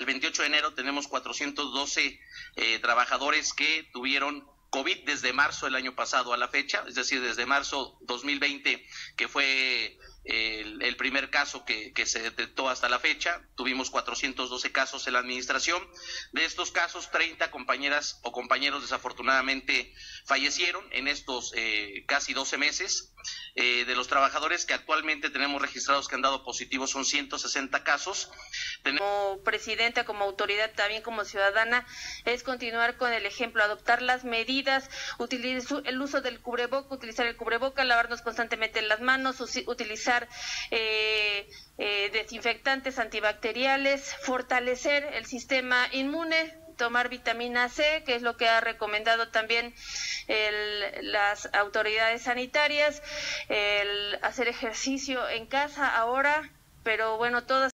El 28 de enero tenemos 412 eh, trabajadores que tuvieron COVID desde marzo del año pasado a la fecha, es decir, desde marzo 2020, que fue el, primer caso que, que, se detectó hasta la fecha. Tuvimos 412 casos en la administración. De estos casos, 30 compañeras o compañeros desafortunadamente fallecieron en estos eh, casi 12 meses. Eh, de los trabajadores que actualmente tenemos registrados que han dado positivos son 160 casos. Como presidenta, como autoridad, también como ciudadana, es continuar con el ejemplo, adoptar las medidas, utilizar el uso del cubreboca, utilizar el cubreboca, lavarnos constantemente las manos, utilizar eh, eh, desinfectantes antibacteriales, fortalecer el sistema inmune, tomar vitamina C, que es lo que ha recomendado también el, las autoridades sanitarias, el hacer ejercicio en casa ahora, pero bueno, todas